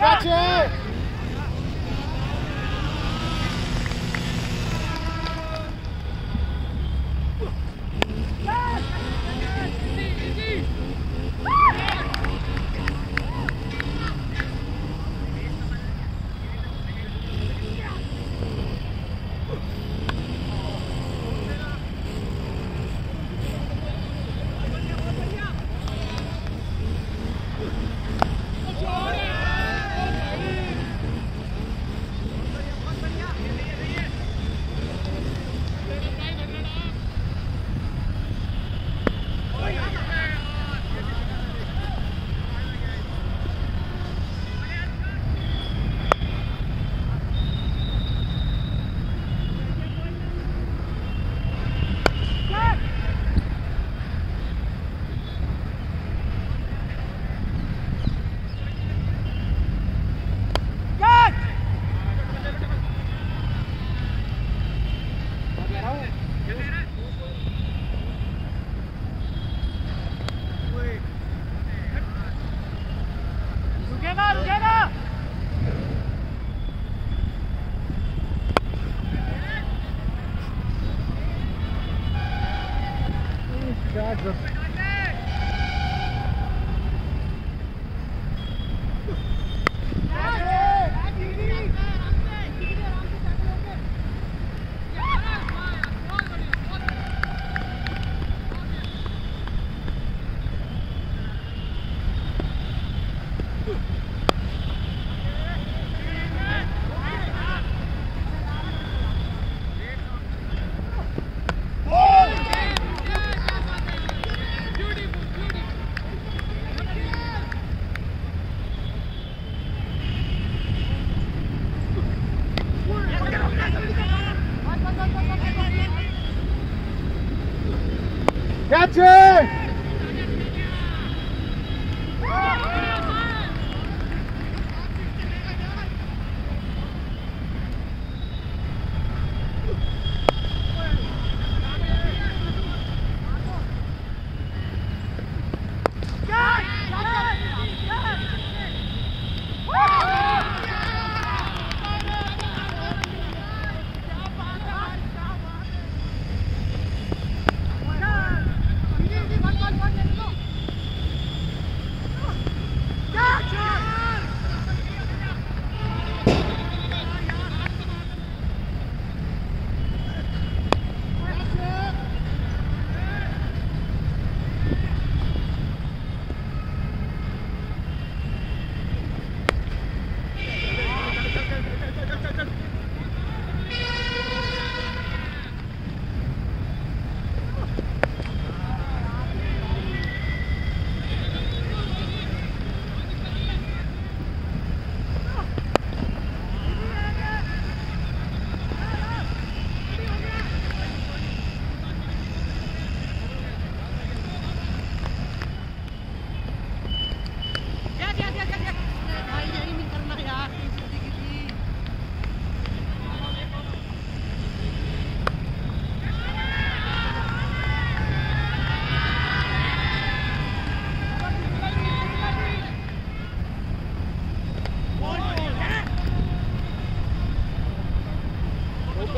Catch it!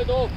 けど